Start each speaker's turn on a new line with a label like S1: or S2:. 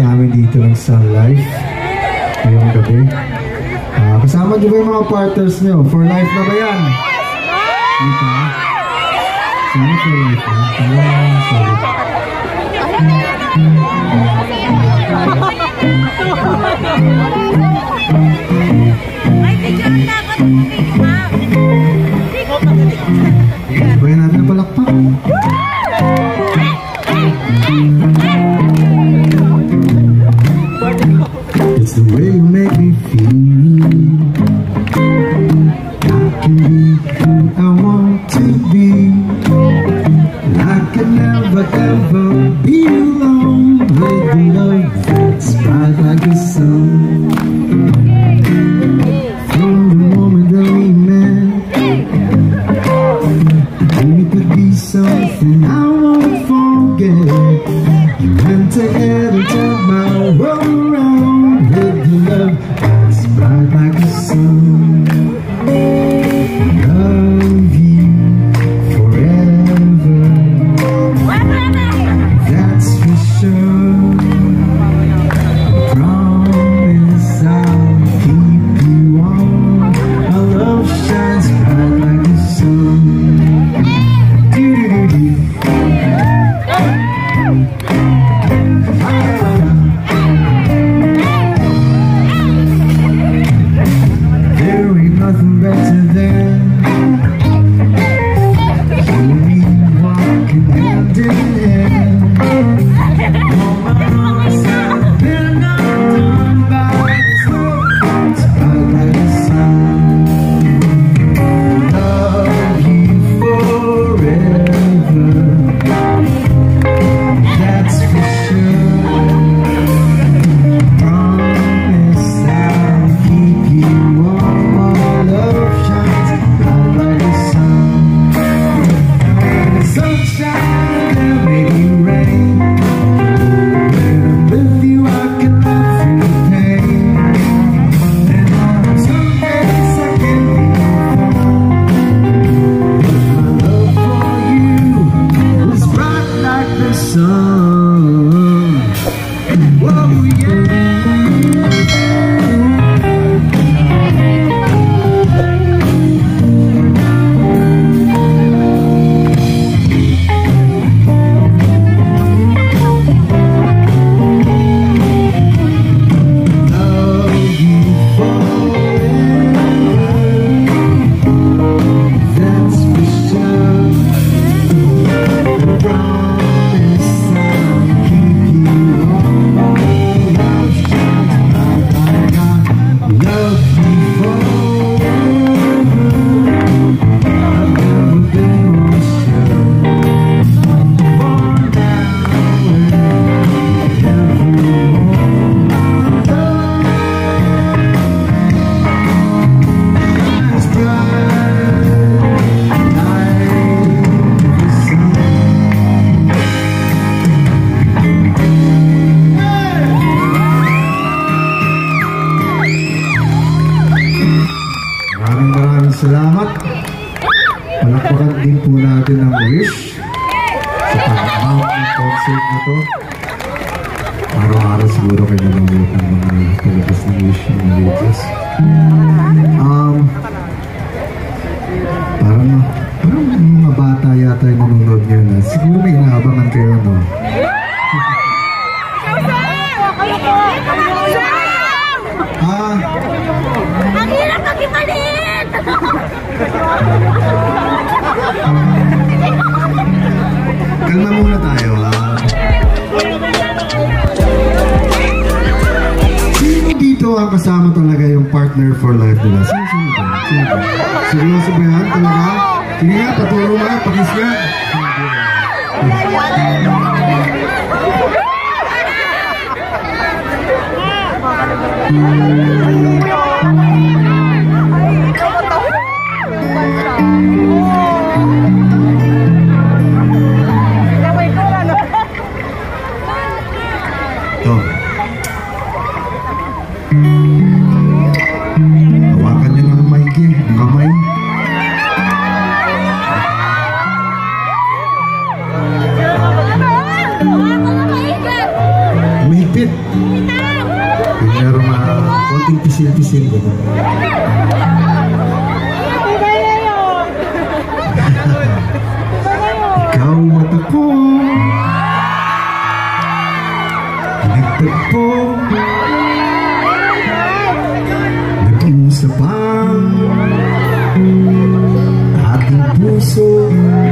S1: namin dito ng Sun Life ngayong gabi. Ah, kasama niyo ba yung mga partners niyo? For life na ba yan? Hindi pa? Sana for life na. Ah, sorry.
S2: Ay,
S1: every time my world around with your love, it's bright like the sun. Concert na to. Araw-araw siguro kayo nanonood ng mga palabas ng ng religious. Um, parang, parang mga bata yata yung nanonood ngayon na siguro may inaabangan kayo, no? Ah,
S2: Ang hirap kakipalit!
S1: Kalma muna tayo, ah. Sino dito ang kasama talaga yung partner for life nila? Sino, sino ba? Sino? Seryoso ba yan? Talaga? Sige nga, paturo nga, pakis nga. Ito. pisil-pisil gitu. Kau mataku Di tepung sabang Ating Hati busuk